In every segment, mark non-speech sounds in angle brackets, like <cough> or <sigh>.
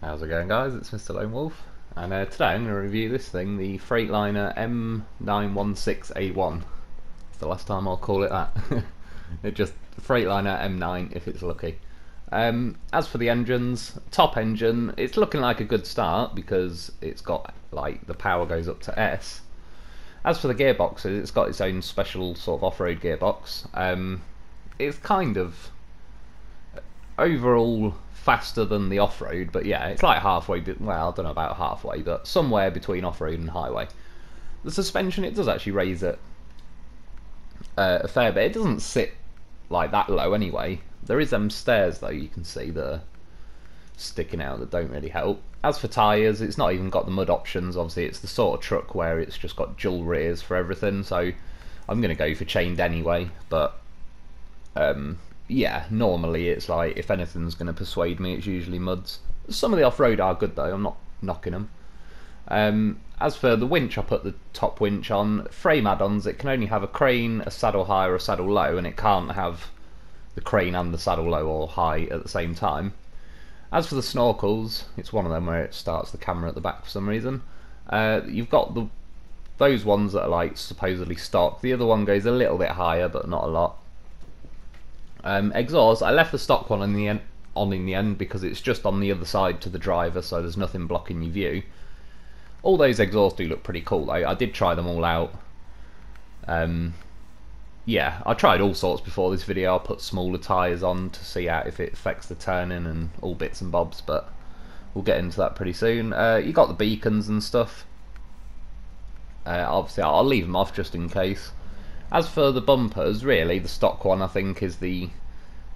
How's it going guys, it's Mr Lone Wolf and uh, today I'm going to review this thing, the Freightliner M916A1 it's the last time I'll call it that. <laughs> It just Freightliner M9 if it's lucky. Um, as for the engines, top engine, it's looking like a good start because it's got like the power goes up to S. As for the gearboxes, it's got its own special sort of off-road gearbox. Um, it's kind of overall faster than the off-road, but yeah, it's like halfway. Well, I don't know about halfway, but somewhere between off-road and highway. The suspension it does actually raise it uh, a fair bit. It doesn't sit like that low anyway. There is them stairs though you can see that are sticking out that don't really help. As for tyres, it's not even got the mud options. Obviously, it's the sort of truck where it's just got dual rears for everything. So I'm going to go for chained anyway. But um, yeah, normally it's like if anything's going to persuade me, it's usually muds. Some of the off-road are good though. I'm not knocking them. Um, as for the winch, I put the top winch on. Frame add-ons, it can only have a crane, a saddle high, or a saddle low, and it can't have the crane and the saddle low or high at the same time. As for the snorkels, it's one of them where it starts the camera at the back for some reason. Uh, you've got the those ones that are like supposedly stock. The other one goes a little bit higher, but not a lot. Um, exhaust, I left the stock one in the on in the end because it's just on the other side to the driver, so there's nothing blocking your view. All those exhausts do look pretty cool. I, I did try them all out. Um, yeah, I tried all sorts before this video. I put smaller tyres on to see out if it affects the turning and all bits and bobs, but we'll get into that pretty soon. Uh, you got the beacons and stuff. Uh, obviously, I'll leave them off just in case. As for the bumpers, really, the stock one I think is the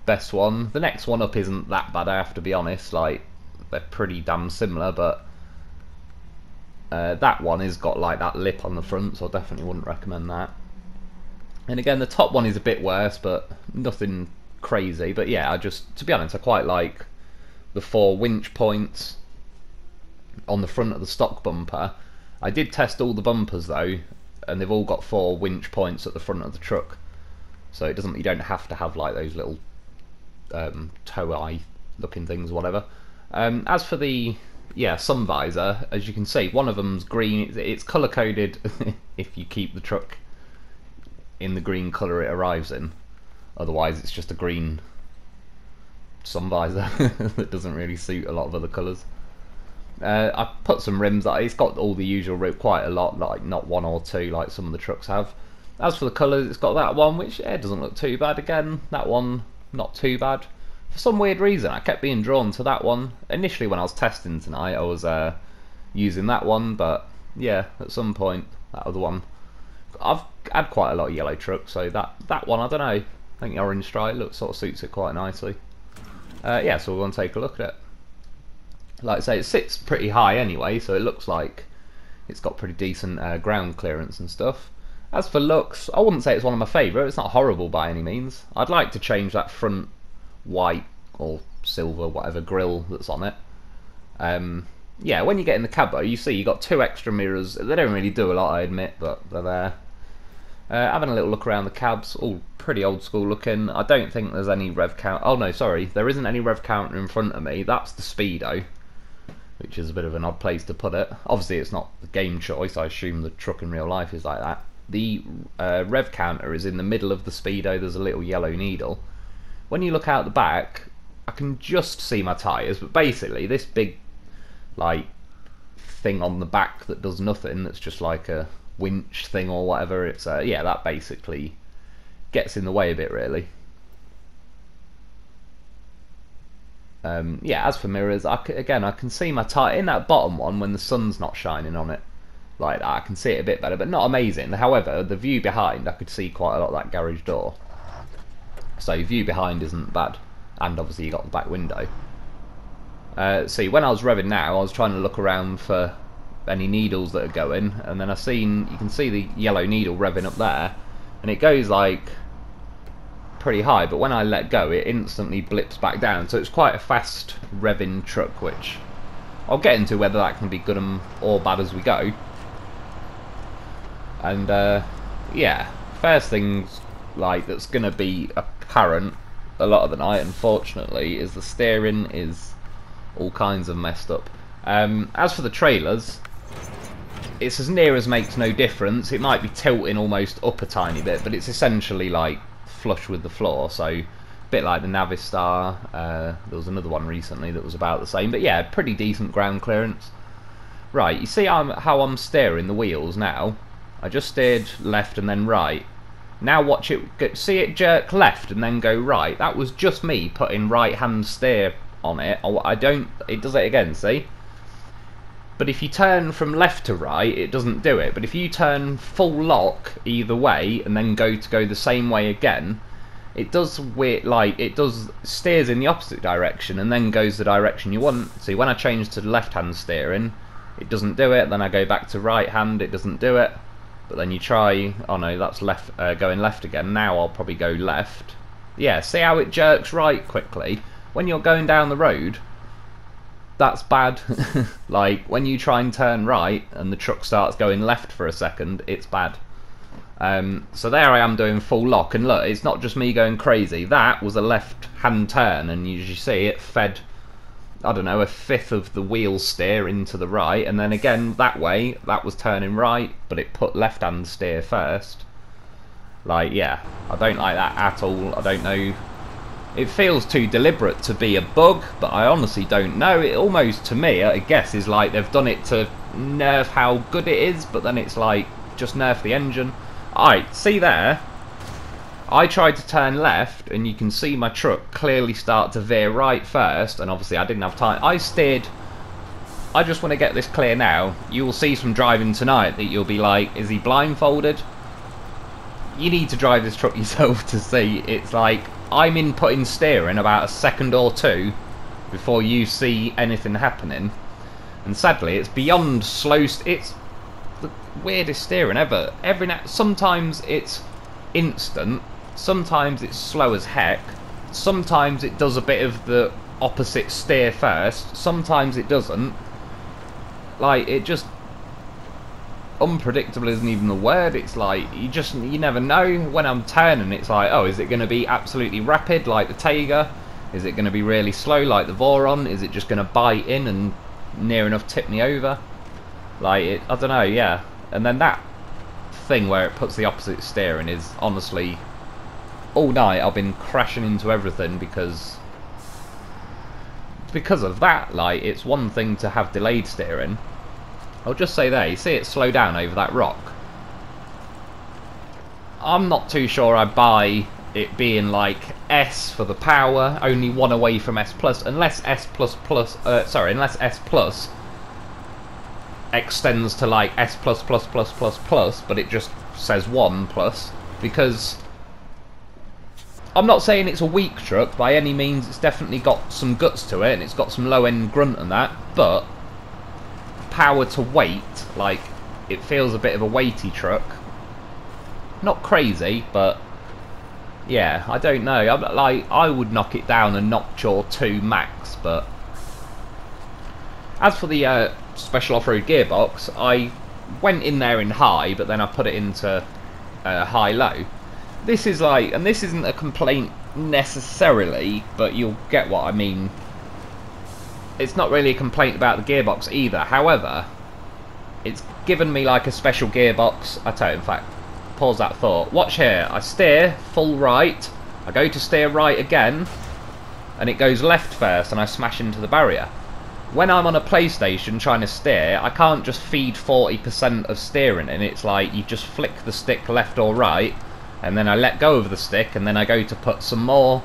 best one. The next one up isn't that bad, I have to be honest. Like, they're pretty damn similar, but uh, that one has got like that lip on the front, so I definitely wouldn't recommend that. And again, the top one is a bit worse, but nothing crazy. But yeah, I just, to be honest, I quite like the four winch points on the front of the stock bumper. I did test all the bumpers though, and they've all got four winch points at the front of the truck. So it doesn't you don't have to have like those little um, tow eye looking things, whatever. Um, as for the yeah sun visor, as you can see, one of them's green. It's color coded <laughs> if you keep the truck in the green color it arrives in. Otherwise, it's just a green sun visor <laughs> that doesn't really suit a lot of other colors. Uh, I put some rims. It's got all the usual route, quite a lot, like not one or two, like some of the trucks have. As for the colours, it's got that one, which yeah, doesn't look too bad. Again, that one not too bad. For some weird reason, I kept being drawn to that one. Initially, when I was testing tonight, I was uh, using that one, but yeah, at some point, that other one. I've had quite a lot of yellow trucks, so that that one, I don't know. I think the orange stripe looks sort of suits it quite nicely. Uh, yeah, so we're going to take a look at it like I say, it sits pretty high anyway, so it looks like it's got pretty decent uh, ground clearance and stuff. As for looks, I wouldn't say it's one of my favourite. It's not horrible by any means. I'd like to change that front white or silver, whatever grill that's on it. Um, yeah, when you get in the cab though, you see you got two extra mirrors. They don't really do a lot, I admit, but they're there. Uh, having a little look around the cabs, all pretty old school looking. I don't think there's any rev count. Oh no, sorry, there isn't any rev counter in front of me. That's the speedo which is a bit of an odd place to put it. Obviously, it's not the game choice. I assume the truck in real life is like that. The uh, rev counter is in the middle of the speedo. There's a little yellow needle. When you look out the back, I can just see my tyres, but basically this big like thing on the back that does nothing. That's just like a winch thing or whatever. It's uh, yeah, that basically gets in the way a bit really. Um, yeah, as for mirrors, I c- again, I can see my tire in that bottom one when the sun's not shining on it. Like that, I can see it a bit better, but not amazing. However, the view behind, I could see quite a lot of that garage door. So view behind isn't bad, and obviously you got the back window. Uh, see, when I was revving now, I was trying to look around for any needles that are going, and then I seen you can see the yellow needle revving up there, and it goes like pretty high, but when I let go, it instantly blips back down. So it's quite a fast revving truck, which I'll get into whether that can be good or bad as we go. And uh, yeah, first things like that's going to be apparent a lot of the night, unfortunately, is the steering is all kinds of messed up. Um, as for the trailers, it's as near as makes no difference. It might be tilting almost up a tiny bit, but it's essentially like flush with the floor. So a bit like the Navistar. Uh, there was another one recently that was about the same, but yeah, pretty decent ground clearance. Right, you see I'm, how I'm steering the wheels now? I just steered left and then right. Now watch it, see it jerk left and then go right. That was just me putting right hand steer on it. I don't, it does it again, see? But if you turn from left to right, it doesn't do it. But if you turn full lock either way and then go to go the same way again, it does weird like it does steers in the opposite direction and then goes the direction you want. See, when I change to left hand steering, it doesn't do it. Then I go back to right hand, it doesn't do it. But then you try, oh no, that's left, uh, going left again. Now I'll probably go left. Yeah, see how it jerks right quickly? When you're going down the road, that's bad. <laughs> like when you try and turn right and the truck starts going left for a second, it's bad. Um, so there I am doing full lock, and look, it's not just me going crazy. That was a left-hand turn, and as you see it fed, I don't know, a fifth of the wheel steer into the right, and then again that way, that was turning right, but it put left-hand steer first. Like, yeah, I don't like that at all. I don't know it feels too deliberate to be a bug, but I honestly don't know. It almost, to me, I guess, is like they've done it to nerf how good it is, but then it's like, just nerf the engine. Alright, see there? I tried to turn left, and you can see my truck clearly start to veer right first, and obviously I didn't have time. I steered... I just want to get this clear now. You will see some driving tonight that you'll be like, is he blindfolded? You need to drive this truck <laughs> yourself to see. It's like, I'm inputting steering about a second or two before you see anything happening. And sadly, it's beyond slow. it's the weirdest steering ever. Every sometimes it's instant, sometimes it's slow as heck, sometimes it does a bit of the opposite steer first, sometimes it doesn't. Like it just unpredictable isn't even the word. It's like you just you never know when I'm turning. It's like oh, is it going to be absolutely rapid like the Tayga? Is it going to be really slow like the Voron? Is it just going to bite in and near enough tip me over? Like it, I don't know. Yeah, and then that thing where it puts the opposite steering is honestly all night I've been crashing into everything because because of that. Like it's one thing to have delayed steering I'll just say there, you see it slow down over that rock. I'm not too sure I buy it being like S for the power, only one away from S plus, unless S plus plus, uh, sorry, unless S plus extends to like S plus plus plus plus plus, but it just says one plus, because I'm not saying it's a weak truck by any means, it's definitely got some guts to it, and it's got some low end grunt and that, but power to weight, like, it feels a bit of a weighty truck. Not crazy, but yeah, I don't know. I, like, I would knock it down a notch or two max, but as for the uh, special off-road gearbox, I went in there in high, but then I put it into uh, high-low. This is like, and this isn't a complaint necessarily, but you'll get what I mean it's not really a complaint about the gearbox either. However, it's given me like a special gearbox. I tell you, in fact, pause that thought. Watch here. I steer full right. I go to steer right again, and it goes left first, and I smash into the barrier. When I'm on a PlayStation trying to steer, I can't just feed 40% of steering and It's like you just flick the stick left or right, and then I let go of the stick, and then I go to put some more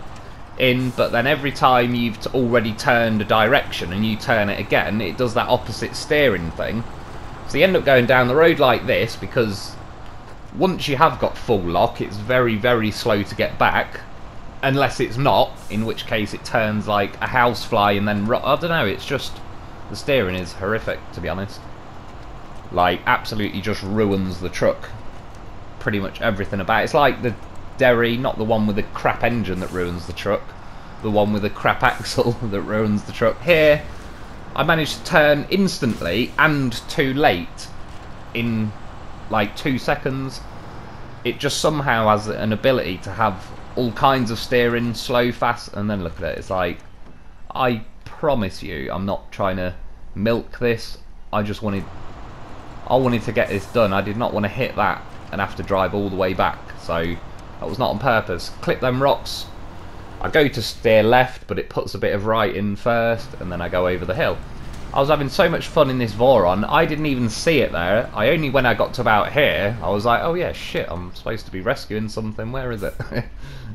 in, but then every time you've already turned a direction and you turn it again, it does that opposite steering thing. So you end up going down the road like this because once you have got full lock, it's very, very slow to get back. Unless it's not, in which case it turns like a housefly and then... I don't know, it's just... The steering is horrific, to be honest. Like, absolutely just ruins the truck. Pretty much everything about it. It's like the Derry, not the one with the crap engine that ruins the truck, the one with the crap axle <laughs> that ruins the truck. Here, I managed to turn instantly and too late in like two seconds. It just somehow has an ability to have all kinds of steering, slow, fast, and then look at it. It's like I promise you, I'm not trying to milk this. I just wanted, I wanted to get this done. I did not want to hit that and have to drive all the way back. So that was not on purpose. Clip them rocks. I go to steer left, but it puts a bit of right in first, and then I go over the hill. I was having so much fun in this Voron, I didn't even see it there. I only, when I got to about here, I was like, oh yeah, shit, I'm supposed to be rescuing something, where is it? <laughs> and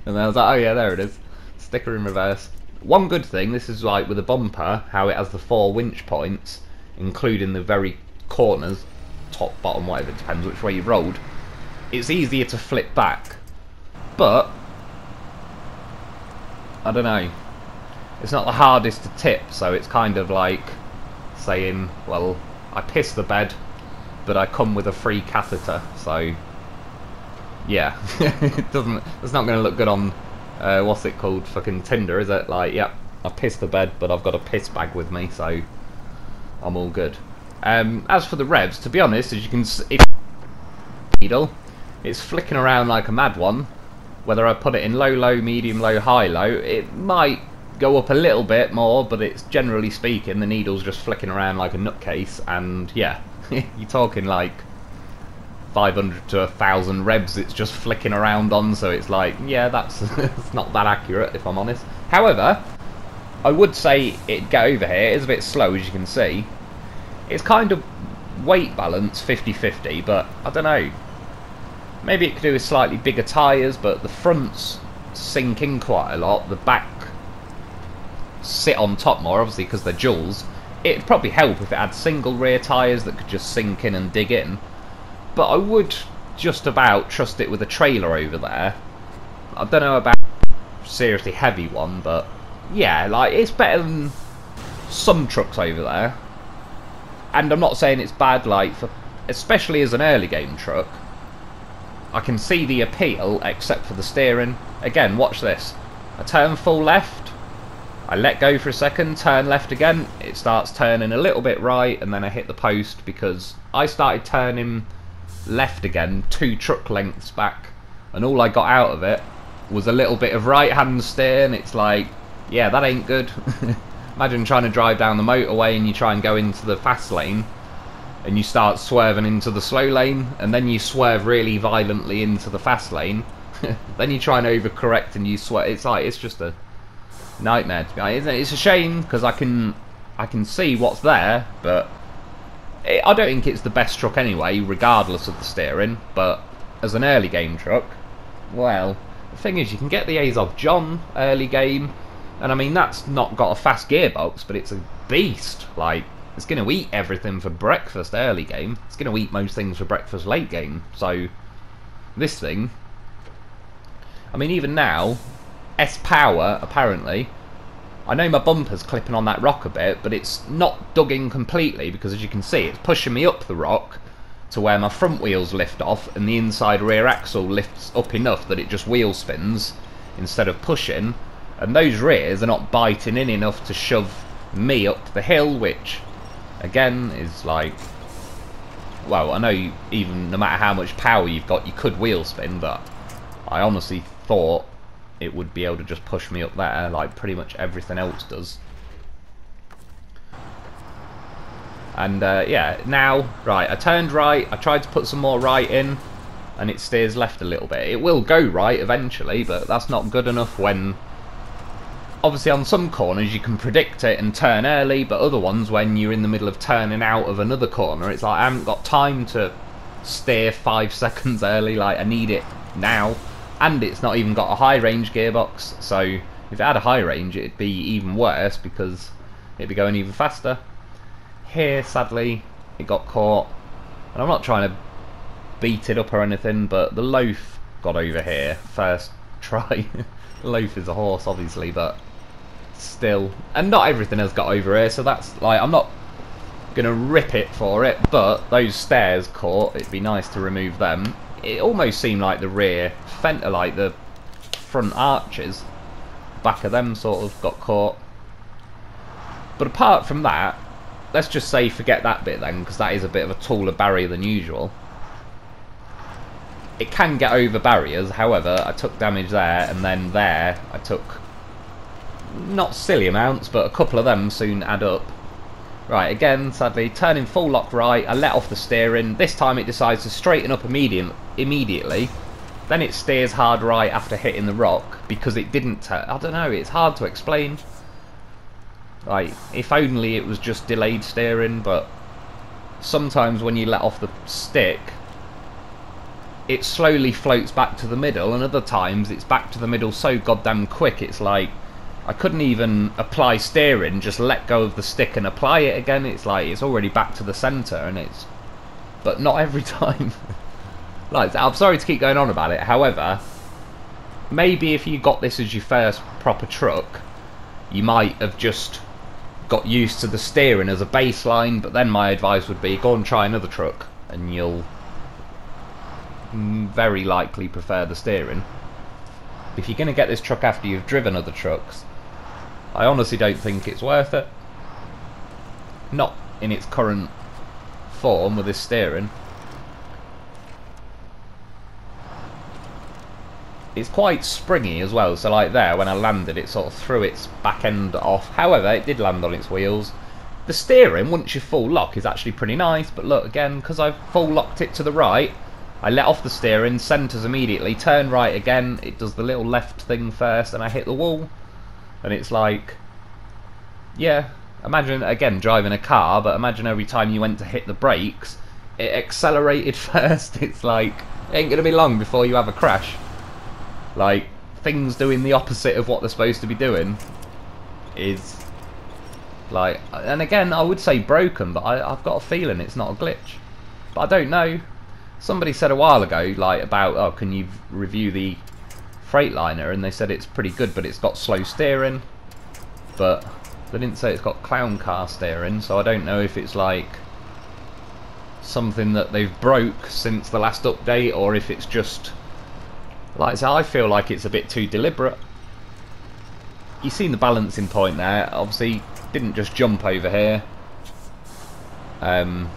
then I was like, oh yeah, there it is. Sticker in reverse. One good thing, this is like with a bumper, how it has the four winch points, including the very corners, top, bottom, whatever, it depends which way you've rolled. It's easier to flip back. But, I don't know. It's not the hardest to tip, so it's kind of like saying, well, I piss the bed, but I come with a free catheter, so yeah, <laughs> it doesn't. It's not going to look good on uh, what's it called, fucking Tinder, is it? Like, yep, I pissed the bed, but I've got a piss bag with me, so I'm all good. Um, as for the revs, to be honest, as you can see, it's flicking around like a mad one. Whether I put it in low, low, medium, low, high, low, it might go up a little bit more, but it's generally speaking, the needle's just flicking around like a nutcase, and yeah, <laughs> you're talking like 500 to 1000 revs it's just flicking around on, so it's like, yeah, that's <laughs> it's not that accurate, if I'm honest. However, I would say it'd get over here, it's a bit slow, as you can see. It's kind of weight balance 50-50, but I don't know. Maybe it could do with slightly bigger tyres, but the fronts sink in quite a lot, the back sit on top more, obviously because they're duals. It'd probably help if it had single rear tyres that could just sink in and dig in. But I would just about trust it with a trailer over there. I don't know about seriously heavy one, but yeah, like it's better than some trucks over there. And I'm not saying it's bad, like for especially as an early game truck. I can see the appeal, except for the steering. Again, watch this. I turn full left, I let go for a second, turn left again, it starts turning a little bit right, and then I hit the post because I started turning left again, two truck lengths back, and all I got out of it was a little bit of right hand steer, and it's like, yeah, that ain't good. <laughs> Imagine trying to drive down the motorway and you try and go into the fast lane, and you start swerving into the slow lane, and then you swerve really violently into the fast lane. <laughs> then you try and overcorrect and you swear. It's like it's just a nightmare to. It's a shame because I can I can see what's there, but it, I don't think it's the best truck anyway, regardless of the steering. But as an early game truck, well, the thing is, you can get the Azov John early game, and I mean that's not got a fast gearbox, but it's a beast. Like it's going to eat everything for breakfast early game. It's going to eat most things for breakfast late game. So this thing, I mean, even now, S power apparently. I know my bumper's clipping on that rock a bit, but it's not dug in completely because as you can see, it's pushing me up the rock to where my front wheels lift off and the inside rear axle lifts up enough that it just wheel spins instead of pushing. And those rears are not biting in enough to shove me up the hill, which again is like well, I know you, even no matter how much power you've got, you could wheel spin, but I honestly thought it would be able to just push me up there like pretty much everything else does. And uh, yeah, now, right, I turned right, I tried to put some more right in, and it steers left a little bit. It will go right eventually, but that's not good enough when... Obviously on some corners you can predict it and turn early, but other ones when you're in the middle of turning out of another corner, it's like I haven't got time to steer five <laughs> seconds early, like I need it now. And it's not even got a high range gearbox so if it had a high range it'd be even worse because it'd be going even faster. Here sadly it got caught. And I'm not trying to beat it up or anything but the loaf got over here. First <laughs> try. Loaf is a horse obviously but still and not everything has got over here so that's like I'm not gonna rip it for it but those stairs caught it'd be nice to remove them it almost seemed like the rear fender, like the front arches, back of them sort of got caught. But apart from that, let's just say forget that bit then, because that is a bit of a taller barrier than usual. It can get over barriers, however, I took damage there, and then there I took not silly amounts, but a couple of them soon add up. Right, again, sadly, turning full lock right, I let off the steering. This time it decides to straighten up immediate, immediately. Then it steers hard right after hitting the rock because it didn't. I don't know, it's hard to explain. Like, if only it was just delayed steering, but sometimes when you let off the stick, it slowly floats back to the middle, and other times it's back to the middle so goddamn quick, it's like I couldn't even apply steering, just let go of the stick and apply it again. It's like it's already back to the centre, and it's. But not every <laughs> time. like, I'm sorry to keep going on about it. However, maybe if you got this as your first proper truck, you might have just got used to the steering as a baseline, but then my advice would be go and try another truck and you'll very likely prefer the steering. If you're going to get this truck after you've driven other trucks, I honestly don't think it's worth it. Not in its current form with this steering. it's quite springy as well. So like there, when I landed, it sort of threw its back end off. However, it did land on its wheels. The steering, once you full lock, is actually pretty nice. But look, again, because I've full locked it to the right, I let off the steering, centres immediately, turn right again, it does the little left thing first, and I hit the wall. And it's like, yeah, imagine, again, driving a car, but imagine every time you went to hit the brakes, it accelerated <laughs> first. It's like, it ain't going to be long before you have a crash. Like, things doing the opposite of what they're supposed to be doing is like and again I would say broken but I, I've got a feeling it's not a glitch but I don't know somebody said a while ago like about oh can you review the Freightliner and they said it's pretty good but it's got slow steering but they didn't say it's got clown car steering so I don't know if it's like something that they've broke since the last update or if it's just like I I feel like it's a bit too deliberate. You've seen the balancing point there. Obviously, didn't just jump over here. Um,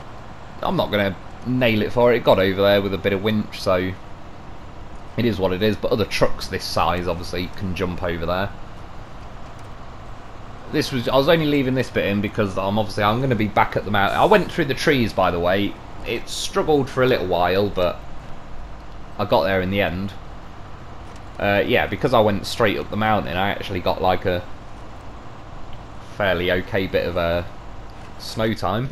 I'm not going to nail it for it. It got over there with a bit of winch, so it is what it is. But other trucks this size, obviously, can jump over there. This was I was only leaving this bit in because I'm obviously I'm going to be back at the mountain. I went through the trees, by the way. It struggled for a little while, but I got there in the end. Uh, yeah, because I went straight up the mountain, I actually got like a fairly okay bit of a uh, snow time.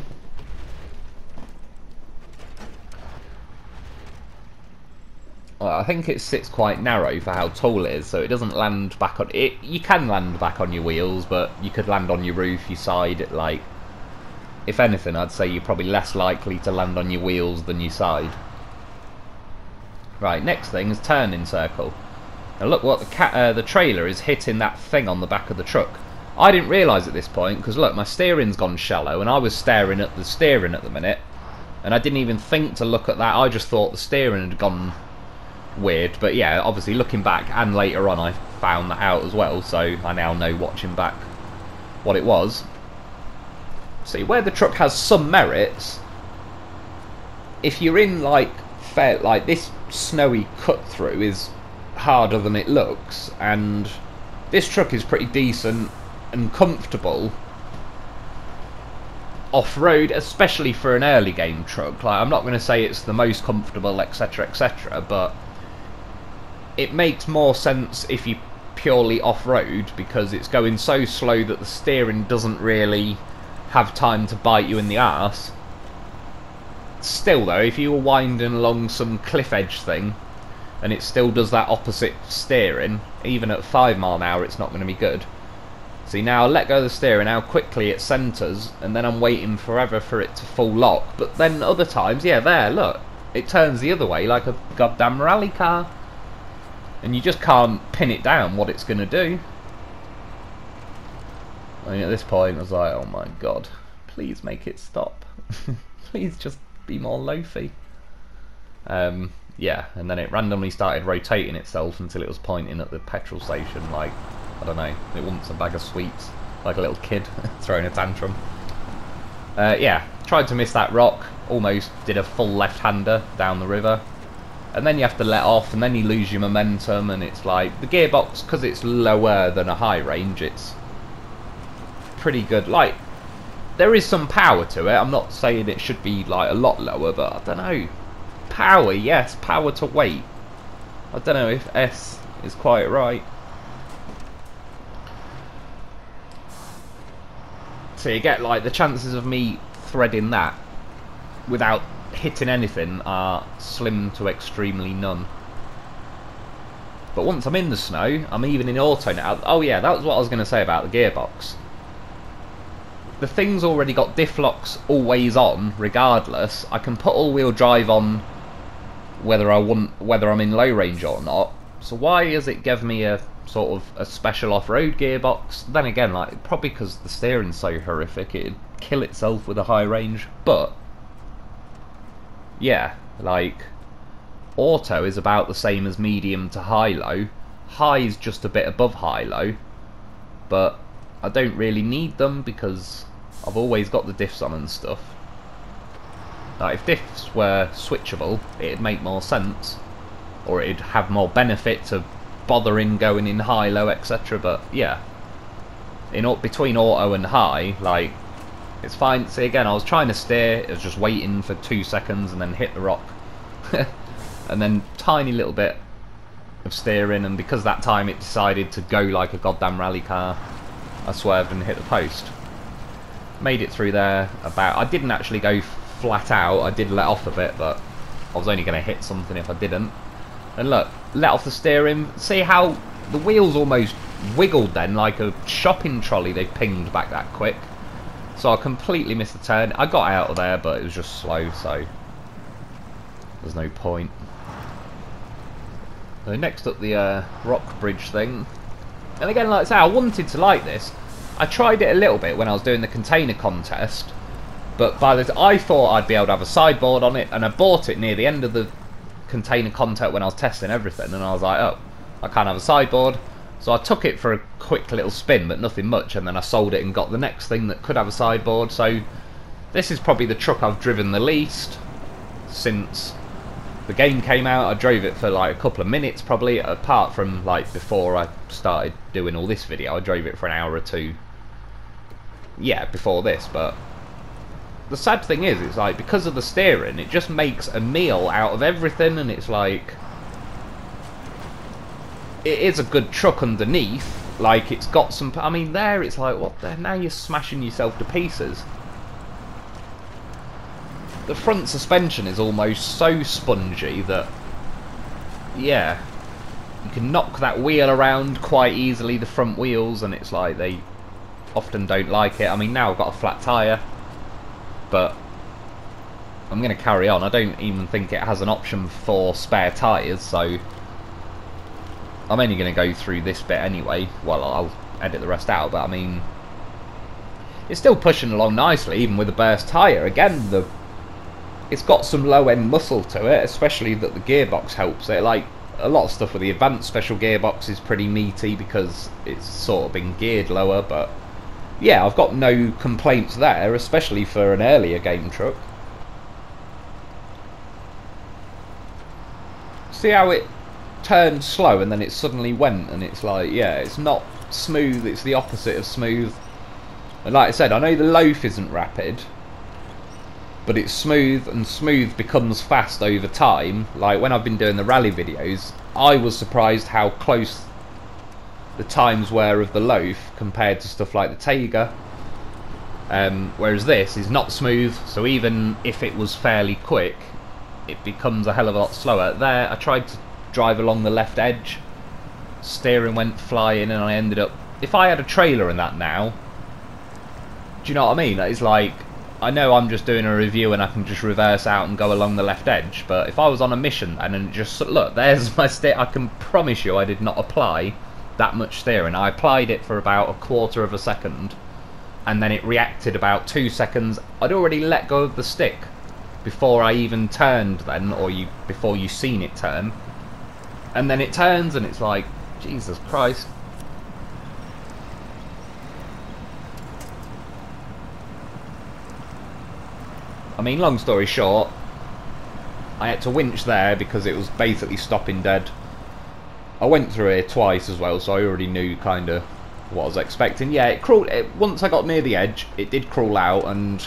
I think it sits quite narrow for how tall it is, so it doesn't land back on it. You can land back on your wheels, but you could land on your roof, your side. Like, if anything, I'd say you're probably less likely to land on your wheels than your side. Right, next thing is turning circle. Now look what the, uh, the trailer is hitting that thing on the back of the truck. I didn't realise at this point because look, my steering's gone shallow and I was staring at the steering at the minute and I didn't even think to look at that. I just thought the steering had gone weird. But yeah, obviously looking back and later on I found that out as well. So I now know watching back what it was. See, where the truck has some merits, if you're in like fair, like this snowy cut through is harder than it looks, and this truck is pretty decent and comfortable off-road, especially for an early game truck. Like, I'm not going to say it's the most comfortable, etc., etc., but it makes more sense if you purely off-road because it's going so slow that the steering doesn't really have time to bite you in the ass. Still though, if you were winding along some cliff edge thing, and it still does that opposite steering, even at 5 mile an hour it's not going to be good. See now I let go of the steering, how quickly it centres, and then I'm waiting forever for it to full lock. But then other times, yeah, there, look, it turns the other way like a goddamn rally car. And you just can't pin it down what it's going to do. I mean, at this point I was like, oh my god, please make it stop. <laughs> please just be more loafy. Um, yeah, and then it randomly started rotating itself until it was pointing at the petrol station like, I don't know, it wants a bag of sweets, like a little kid <laughs> throwing a tantrum. Uh, yeah, tried to miss that rock, almost did a full left-hander down the river. And then you have to let off, and then you lose your momentum, and it's like the gearbox because it's lower than a high range. It's pretty good. Like there is some power to it. I'm not saying it should be like a lot lower, but I don't know. Power, yes, power to weight. I don't know if S is quite right. So you get like the chances of me threading that without hitting anything are slim to extremely none. But once I'm in the snow, I'm even in auto now. Oh yeah, that was what I was going to say about the gearbox. The thing's already got diff locks always on, regardless. I can put all-wheel drive on whether I want, whether I'm in low range or not. So why does it give me a sort of a special off-road gearbox? Then again, like probably because the steering's so horrific, it'd kill itself with a high range. But yeah, like auto is about the same as medium to high low. High is just a bit above high low, but I don't really need them because I've always got the diffs on and stuff. Like if diffs were switchable, it'd make more sense, or it'd have more benefit to bothering going in high, low, etc. But yeah, in between auto and high, like it's fine. See, again, I was trying to steer. It was just waiting for two seconds and then hit the rock. <laughs> and then tiny little bit of steering. And because that time it decided to go like a goddamn rally car, I swerved and hit the post. Made it through there about... I didn't actually go flat out. I did let off a bit, but I was only going to hit something if I didn't. And look, let off the steering. See how the wheels almost wiggled then, like a shopping trolley they pinged back that quick. So I completely missed the turn. I got out of there, but it was just slow, so there's no point. So next up, the uh, rock bridge thing. And again, like I say, I wanted to like this. I tried it a little bit when I was doing the container contest, but by the I thought I'd be able to have a sideboard on it, and I bought it near the end of the container contest when I was testing everything, and I was like, oh, I can't have a sideboard. So I took it for a quick little spin, but nothing much, and then I sold it and got the next thing that could have a sideboard. So this is probably the truck I've driven the least since the game came out. I drove it for like a couple of minutes probably, apart from like before I started doing all this video. I drove it for an hour or two. Yeah, before this, but the sad thing is, it's like because of the steering, it just makes a meal out of everything, and it's like it is a good truck underneath. Like, it's got some... I mean, there it's like, what the... Now you're smashing yourself to pieces. The front suspension is almost so spongy that... Yeah. You can knock that wheel around quite easily, the front wheels, and it's like they often don't like it. I mean, now I've got a flat tyre, but I'm going to carry on. I don't even think it has an option for spare tyres, so I'm only going to go through this bit anyway. Well, I'll edit the rest out, but I mean, it's still pushing along nicely, even with a burst tyre. Again, the it's got some low-end muscle to it, especially that the gearbox helps it. Like a lot of stuff with the advanced special gearbox is pretty meaty because it's sort of been geared lower, but yeah, I've got no complaints there, especially for an earlier game truck. See how it turned slow and then it suddenly went and it's like, yeah, it's not smooth, it's the opposite of smooth. And like I said, I know the loaf isn't rapid, but it's smooth and smooth becomes fast over time. Like when I've been doing the rally videos, I was surprised how close the times were of the loaf compared to stuff like the Tayga. Um, whereas this is not smooth, so even if it was fairly quick, it becomes a hell of a lot slower. There, I tried to drive along the left edge. Steering went flying and I ended up... If I had a trailer in that now, do you know what I mean? It's like, I know I'm just doing a review and I can just reverse out and go along the left edge, but if I was on a mission and then just, look, there's <laughs> my steer, I can promise you I did not apply that much steering. I applied it for about a quarter of a second, and then it reacted about two seconds. I'd already let go of the stick before I even turned then, or you before you seen it turn and then it turns and it's like, Jesus Christ. I mean, long story short, I had to winch there because it was basically stopping dead. I went through here twice as well, so I already knew kind of what I was expecting. Yeah, it crawled. It, once I got near the edge, it did crawl out, and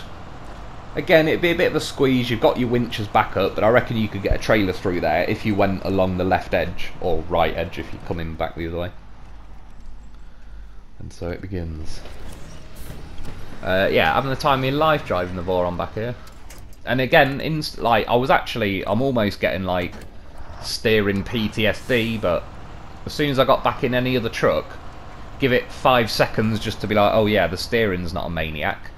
again, it'd be a bit of a squeeze. You've got your winches back up, but I reckon you could get a trailer through there if you went along the left edge or right edge if you're coming back the other way. And so it begins. Uh, yeah, having the time in life driving the Voron back here. And again, in like I was actually, I'm almost getting like steering PTSD, but as soon as I got back in any other truck, give it five seconds just to be like, oh yeah, the steering's not a maniac.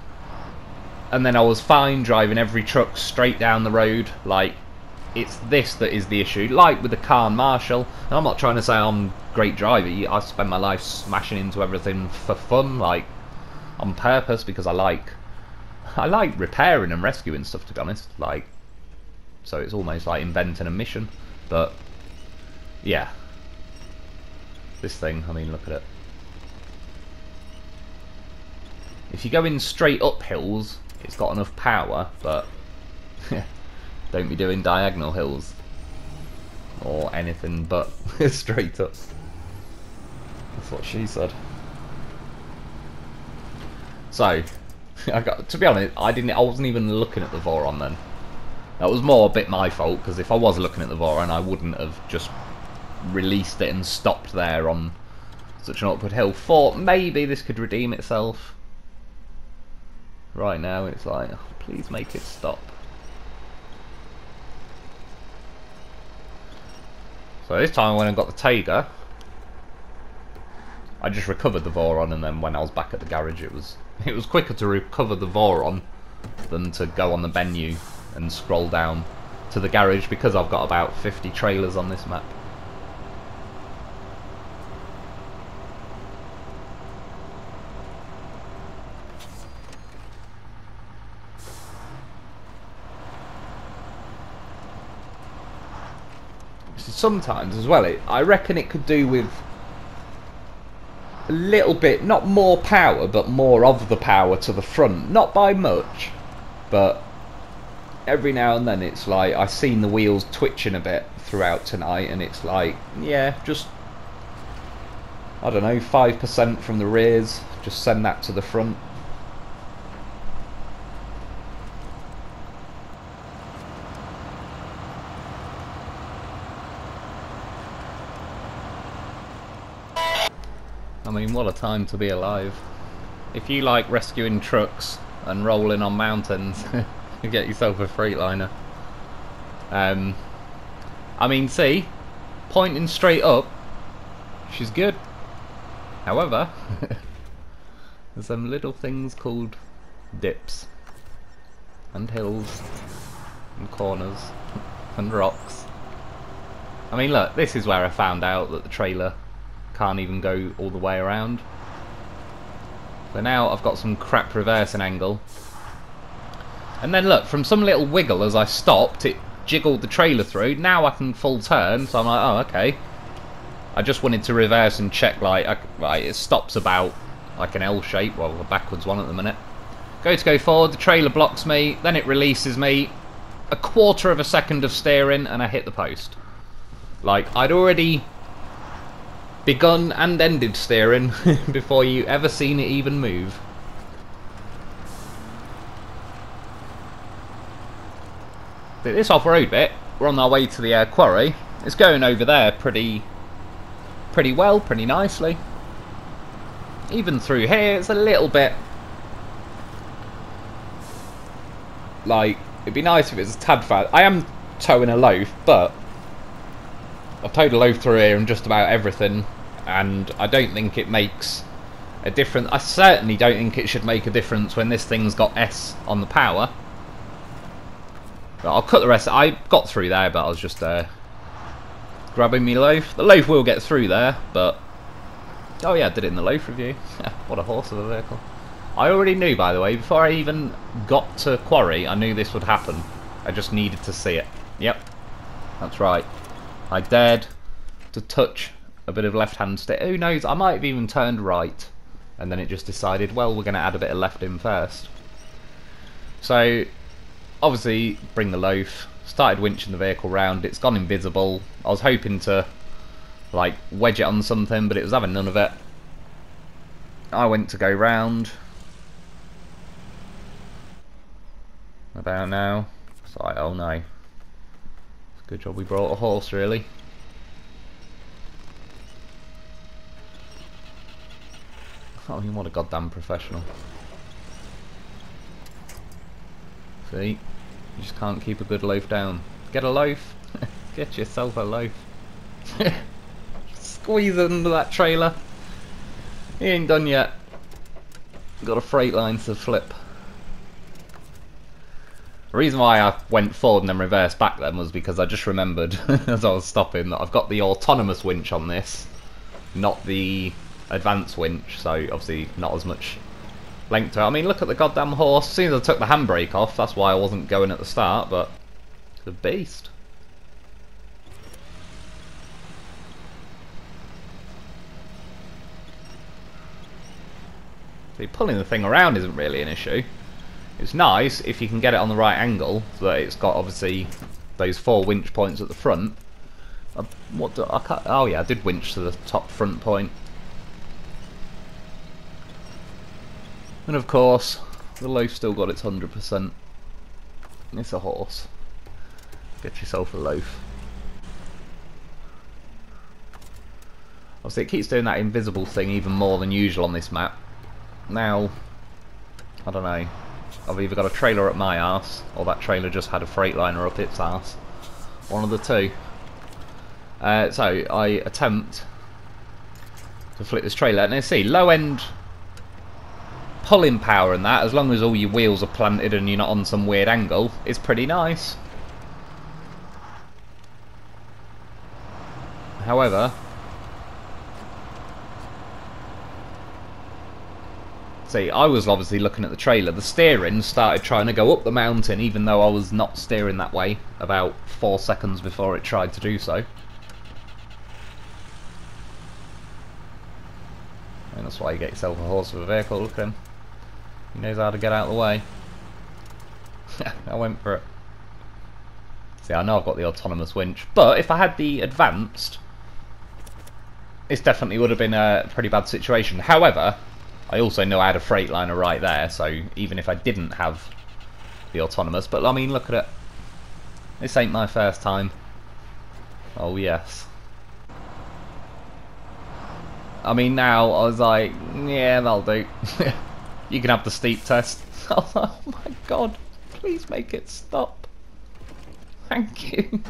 And then I was fine driving every truck straight down the road, like, it's this that is the issue. Like with the Khan Marshall, and I'm not trying to say I'm great driver, I spend my life smashing into everything for fun, like, on purpose, because I like, I like repairing and rescuing stuff, to be honest, like, so it's almost like inventing a mission, but, yeah. This thing, I mean, look at it. If you go in straight up hills, it's got enough power, but don't be doing diagonal hills or anything but <laughs> straight up. That's what she said. So, <laughs> I got to be honest, I didn't. I wasn't even looking at the Voron then. That was more a bit my fault because if I was looking at the Voron, I wouldn't have just released it and stopped there on such an awkward hill. Thought maybe this could redeem itself right now it's like, oh, please make it stop. So this time when I got the Tayga, I just recovered the Voron and then when I was back at the garage it was <laughs> it was quicker to recover the Voron than to go on the menu and scroll down to the garage because I've got about 50 trailers on this map. Sometimes as well. It, I reckon it could do with a little bit, not more power, but more of the power to the front. Not by much, but every now and then it's like I've seen the wheels twitching a bit throughout tonight, and it's like, yeah, just I don't know, five percent from the rears, just send that to the front. Mean, what a time to be alive. If you like rescuing trucks and rolling on mountains, you <laughs> get yourself a Freightliner. Um, I mean, see, pointing straight up, she's good. However, <laughs> there's some little things called dips and hills and corners and rocks. I mean, look, this is where I found out that the trailer can't even go all the way around. So now I've got some crap reversing angle. And then look, from some little wiggle as I stopped, it jiggled the trailer through. Now I can full turn, so I'm like, oh, okay. I just wanted to reverse and check, like, I, right, it stops about like an L shape, well, a backwards one at the minute. Go to go forward, the trailer blocks me, then it releases me. A quarter of a second of steering, and I hit the post. Like, I'd already begun and ended steering <laughs> before you ever seen it even move. this off-road bit, we're on our way to the uh, quarry. It's going over there pretty, pretty well, pretty nicely. Even through here, it's a little bit like it'd be nice if it was a tad fast. I am towing a loaf, but I've towed a loaf through here and just about everything, and I don't think it makes a difference. I certainly don't think it should make a difference when this thing's got S on the power. But I'll cut the rest. I got through there, but I was just uh, grabbing me loaf. The loaf will get through there, but... Oh yeah, I did it in the loaf review. <laughs> what a horse of a vehicle. I already knew, by the way, before I even got to Quarry, I knew this would happen. I just needed to see it. Yep, that's right. I dared to touch a bit of left-hand stick. Who knows? I might have even turned right, and then it just decided, well, we're going to add a bit of left in first. So, obviously, bring the loaf, Started winching the vehicle round. It's gone invisible. I was hoping to like wedge it on something, but it was having none of it. I went to go round. About now. It's like, oh no. Good job we brought a horse, really. Oh, you what a goddamn professional. See? You just can't keep a good loaf down. Get a loaf. <laughs> Get yourself a loaf. <laughs> Squeeze it under that trailer. He ain't done yet. Got a Freightliner to flip. The reason why I went forward and then reversed back then was because I just remembered <laughs> as I was stopping that I've got the autonomous winch on this, not the advanced winch, so obviously not as much length to it. I mean, look at the goddamn horse. As soon as I took the handbrake off, that's why I wasn't going at the start, but a beast. See, pulling the thing around isn't really an issue. It's nice if you can get it on the right angle, so that it's got obviously those four winch points at the front. Uh, what do, I can't, oh yeah, I did winch to the top front point. And of course, the loaf still got its 100%. It's a horse. Get yourself a loaf. Obviously it keeps doing that invisible thing even more than usual on this map. Now, I don't know. I've either got a trailer up my ass, or that trailer just had a Freightliner up its ass. One of the two. Uh, so, I attempt to flip this trailer. Now see, low end pulling power and that, as long as all your wheels are planted and you're not on some weird angle, is pretty nice. However, See, I was obviously looking at the trailer. The steering started trying to go up the mountain, even though I was not steering that way about four seconds before it tried to do so. And that's why you get yourself a horse with a vehicle. Look at him. He knows how to get out of the way. <laughs> I went for it. See, I know I've got the autonomous winch, but if I had the advanced, this definitely would have been a pretty bad situation. However, I also know I had a Freightliner right there, so even if I didn't have the autonomous, but I mean, look at it. This ain't my first time. Oh yes. I mean, now I was like, yeah, that'll do. <laughs> you can have the steep test. <laughs> oh my god, please make it stop. Thank you.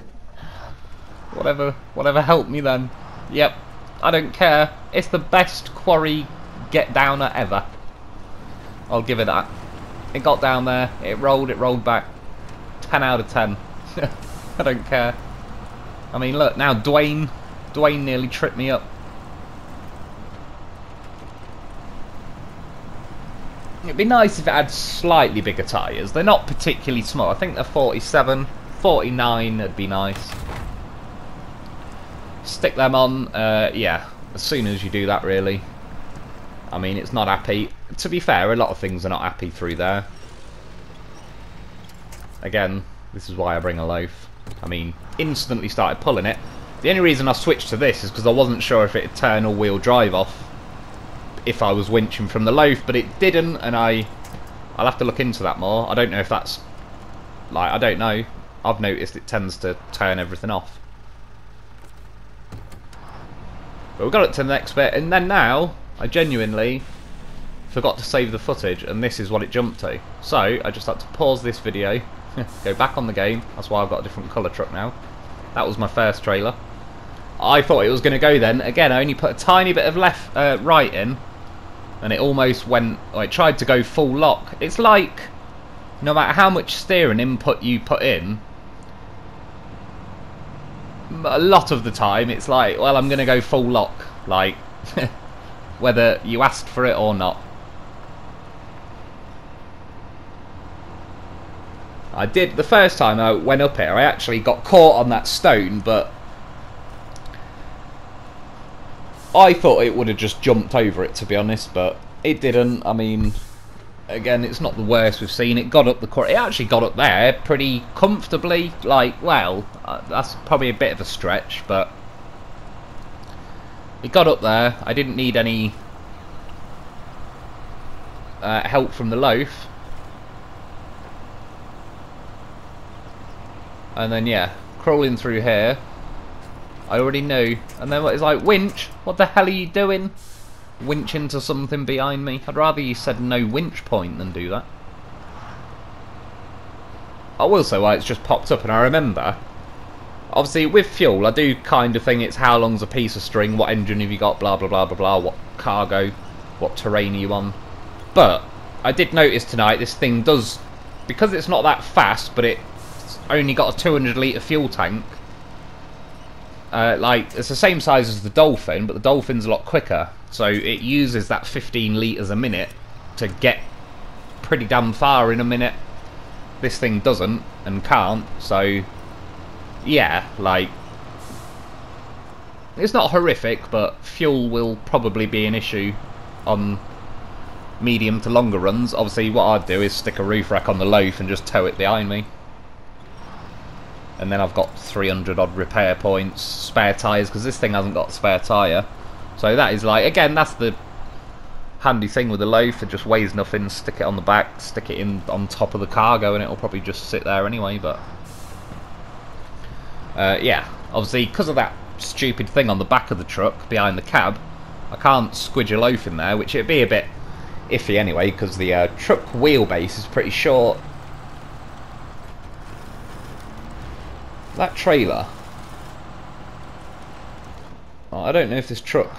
<laughs> whatever, whatever helped me then. Yep, I don't care. It's the best quarry get downer ever. I'll give it that. It got down there, it rolled, it rolled back. 10 out of 10. <laughs> I don't care. I mean, look, now Dwayne, Dwayne nearly tripped me up. It'd be nice if it had slightly bigger tyres. They're not particularly small. I think they're 47, 49 would be nice. Stick them on, uh, yeah, as soon as you do that really. I mean, it's not happy. To be fair, a lot of things are not happy through there. Again, this is why I bring a loaf. I mean, instantly started pulling it. The only reason I switched to this is because I wasn't sure if it'd turn all-wheel drive off if I was winching from the loaf, but it didn't, and I... I'll have to look into that more. I don't know if that's... Like, I don't know. I've noticed it tends to turn everything off. But we got it to the next bit, and then now, I genuinely forgot to save the footage and this is what it jumped to. So I just had to pause this video, <laughs> go back on the game, that's why I've got a different colour truck now. That was my first trailer. I thought it was going to go then. Again, I only put a tiny bit of left, uh, right in and it almost went, it tried to go full lock. It's like, no matter how much steering input you put in, a lot of the time it's like, well, I'm going to go full lock. Like, <laughs> whether you asked for it or not. I did, the first time I went up here, I actually got caught on that stone, but I thought it would have just jumped over it, to be honest, but it didn't. I mean, again, it's not the worst we've seen. It got up the court. It actually got up there pretty comfortably. Like, well, uh, that's probably a bit of a stretch, but it got up there. I didn't need any uh, help from the loaf. And then, yeah, crawling through here. I already knew. And then it's like, winch, what the hell are you doing? Winch into something behind me. I'd rather you said no winch point than do that. I will say why it's just popped up and I remember. Obviously with fuel I do kind of think it's how long's a piece of string, what engine have you got, blah blah blah blah blah, what cargo, what terrain are you on. But I did notice tonight this thing does, because it's not that fast but it's only got a 200 litre fuel tank, uh, like it's the same size as the Dolphin, but the Dolphin's a lot quicker. So it uses that 15 litres a minute to get pretty damn far in a minute. This thing doesn't and can't. So yeah, like it's not horrific, but fuel will probably be an issue on medium to longer runs. Obviously, what I'd do is stick a roof rack on the loaf and just tow it behind me and then I've got 300 odd repair points, spare tyres, because this thing hasn't got spare tyre. So that is like, again, that's the handy thing with the loaf, it just weighs nothing, stick it on the back, stick it in on top of the cargo, and it'll probably just sit there anyway, but... Uh, yeah, obviously, because of that stupid thing on the back of the truck, behind the cab, I can't squidge a loaf in there, which it'd be a bit iffy anyway, because the uh, truck wheelbase is pretty short, That trailer. I don't know if this truck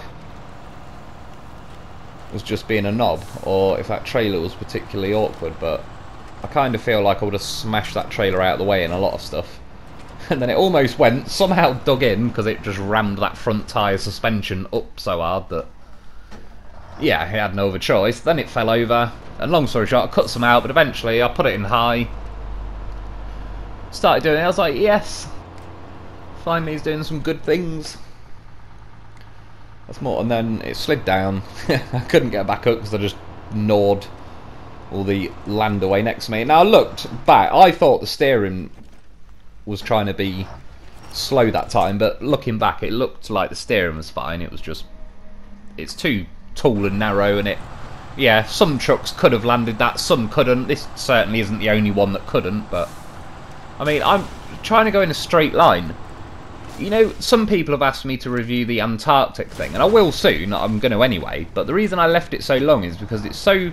was just being a knob or if that trailer was particularly awkward, but I kind of feel like I would have smashed that trailer out of the way in a lot of stuff. And then it almost went, somehow dug in because it just rammed that front tyre suspension up so hard that, yeah, it had no other choice. Then it fell over, and long story short, I cut some out, but eventually I put it in high, started doing it. I was like, yes, finally he's doing some good things. That's more, and then it slid down. <laughs> I couldn't get back up because I just gnawed all the land away next to me. Now I looked back, I thought the steering was trying to be slow that time, but looking back, it looked like the steering was fine. It was just, it's too tall and narrow, and it, yeah, some trucks could have landed that, some couldn't. This certainly isn't the only one that couldn't, but I mean, I'm trying to go in a straight line. You know, some people have asked me to review the Antarctic thing, and I will soon, I'm going to anyway, but the reason I left it so long is because it's so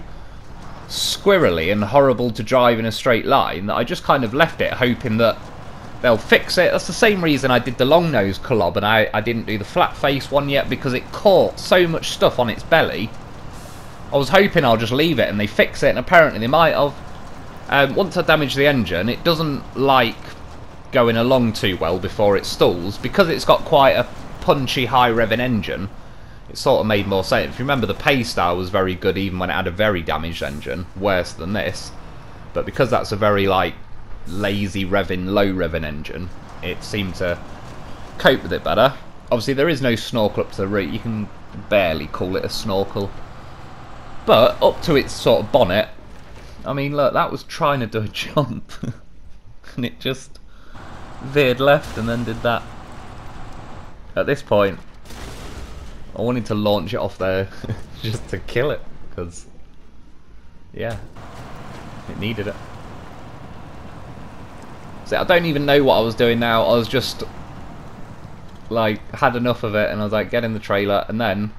squirrely and horrible to drive in a straight line that I just kind of left it hoping that they'll fix it. That's the same reason I did the long nose Kolob and I, I didn't do the flat face one yet because it caught so much stuff on its belly. I was hoping I'll just leave it and they fix it and apparently they might have. Um, once I damage the engine, it doesn't like going along too well before it stalls. Because it's got quite a punchy, high-revving engine, it sort of made more sense. If you remember, the Paystar was very good even when it had a very damaged engine, worse than this. But because that's a very, like, lazy revving, low revving engine, it seemed to cope with it better. Obviously, there is no snorkel up to the root. You can barely call it a snorkel. But up to its sort of bonnet, I mean, look, that was trying to do a <laughs> jump. and it just veered left and then did that. At this point, I wanted to launch it off there <laughs> just to kill it. Because, yeah, it needed it. I don't even know what I was doing now. I was just, like, had enough of it and I was like, get in the trailer. And then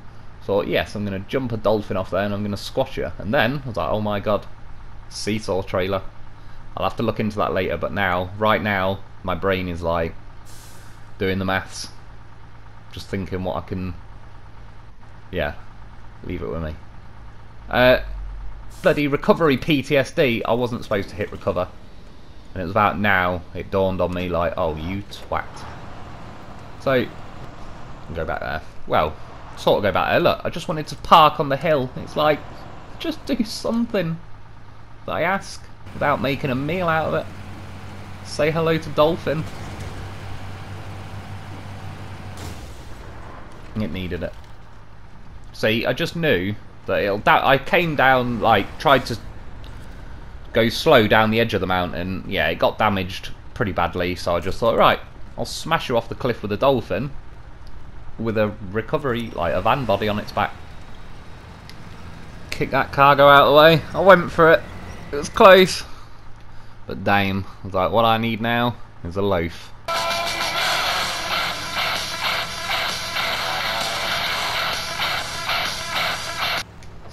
thought, yes, I'm going to jump a dolphin off there and I'm going to squash you. And then I was like, oh my god, Seesaw trailer. I'll have to look into that later, but now, right now, my brain is like doing the maths. Just thinking what I can. Yeah, leave it with me. Uh, bloody recovery PTSD. I wasn't supposed to hit recover. And it was about now it dawned on me like, oh, you twat. So, go back there. Well, sort of go back there. Look, I just wanted to park on the hill. It's like, just do something. that I ask, without making a meal out of it. Say hello to Dolphin. It needed it. See, I just knew that it'll... I came down, like, tried to goes slow down the edge of the mountain. Yeah, it got damaged pretty badly, so I just thought, right, I'll smash her off the cliff with a dolphin with a recovery, like a van body on its back. Kick that cargo out of the way. I went for it. It was close. But damn, I was like, what I need now is a loaf.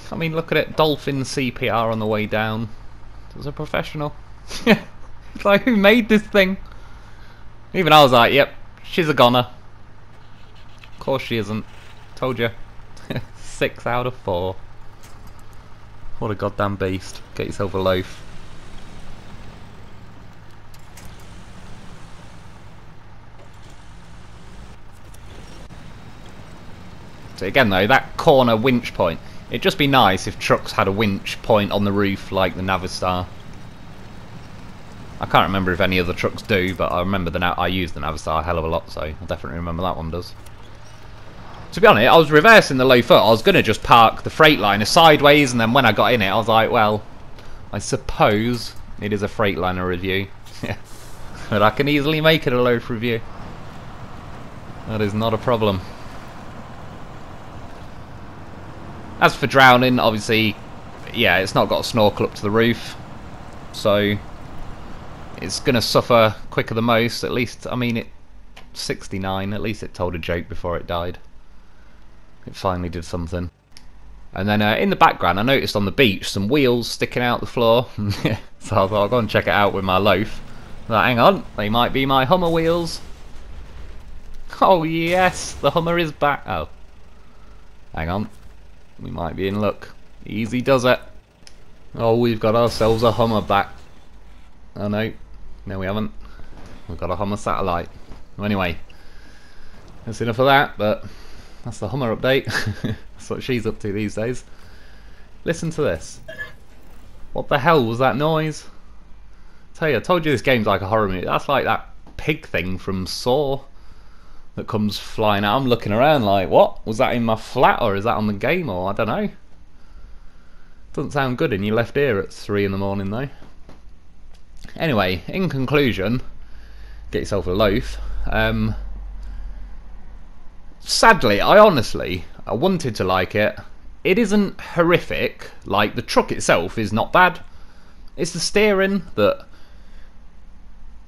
I mean, look at it. Dolphin CPR on the way down. Was a professional. it's <laughs> like, who made this thing? Even I was like, yep, she's a goner. Of course she isn't. Told you. <laughs> Six out of four. What a goddamn beast. Get yourself a loaf. So again though, that corner winch point, it'd just be nice if trucks had a winch point on the roof like the Navistar. I can't remember if any other trucks do, but I remember the I use the Navistar a hell of a lot, so I definitely remember that one does. To be honest, I was reversing the low foot. I was going to just park the Freightliner sideways, and then when I got in it, I was like, well, I suppose it is a Freightliner review. <laughs> but I can easily make it a loaf review. That is not a problem. As for drowning, obviously, yeah, it's not got a snorkel up to the roof, so it's going to suffer quicker than most. At least, I mean, it 69. At least it told a joke before it died. It finally did something. And then uh, in the background, I noticed on the beach some wheels sticking out the floor. <laughs> so I thought I'll go and check it out with my loaf. Like, hang on, they might be my Hummer wheels. Oh yes, the Hummer is back. Oh, hang on. We might be in luck. Easy does it. Oh, we've got ourselves a Hummer back. Oh no, no we haven't. We've got a Hummer satellite. Well, anyway, that's enough of that, but that's the Hummer update. <laughs> that's what she's up to these days. Listen to this. What the hell was that noise? I tell you, I told you this game's like a horror movie. That's like that pig thing from Saw that comes flying out. I'm looking around like, what? Was that in my flat or is that on the game or I don't know. Doesn't sound good in your left ear at 3 in the morning though. Anyway, in conclusion, get yourself a loaf. Um, sadly, I honestly, I wanted to like it. It isn't horrific, like the truck itself is not bad. It's the steering that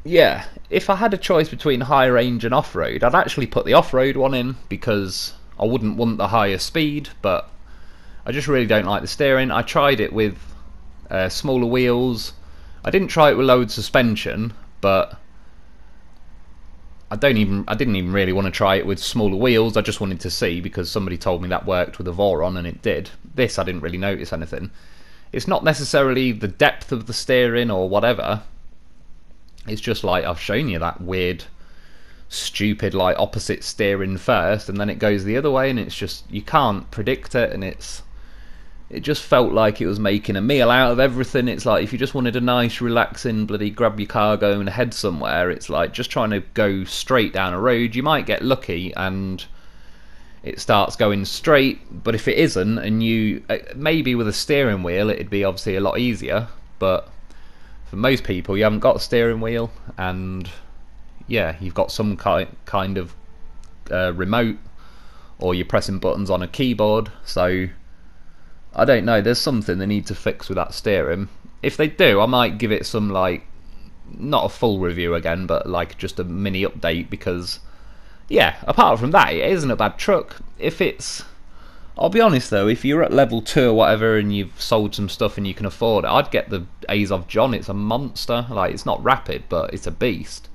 yeah, if I had a choice between high range and off road, I'd actually put the off road one in because I wouldn't want the higher speed, but I just really don't like the steering. I tried it with uh, smaller wheels. I didn't try it with load suspension, but I don't even I didn't even really want to try it with smaller wheels. I just wanted to see because somebody told me that worked with a Voron and it did. This I didn't really notice anything. It's not necessarily the depth of the steering or whatever it's just like I've shown you that weird stupid like opposite steering first and then it goes the other way and it's just you can't predict it and it's it just felt like it was making a meal out of everything. It's like if you just wanted a nice relaxing bloody grab your cargo and head somewhere it's like just trying to go straight down a road you might get lucky and it starts going straight but if it isn't and you uh, maybe with a steering wheel it'd be obviously a lot easier but for most people you haven't got a steering wheel and yeah you've got some ki kind of uh, remote or you're pressing buttons on a keyboard. So I don't know there's something they need to fix with that steering. If they do I might give it some like not a full review again but like just a mini update because yeah apart from that it isn't a bad truck. If it's I'll be honest though, if you're at level 2 or whatever and you've sold some stuff and you can afford it, I'd get the Azov John, it's a monster. Like, it's not rapid, but it's a beast.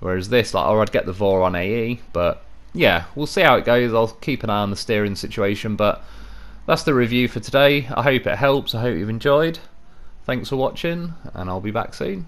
Whereas this, like, or I'd get the Voron AE, but yeah, we'll see how it goes. I'll keep an eye on the steering situation, but that's the review for today. I hope it helps. I hope you've enjoyed. Thanks for watching, and I'll be back soon.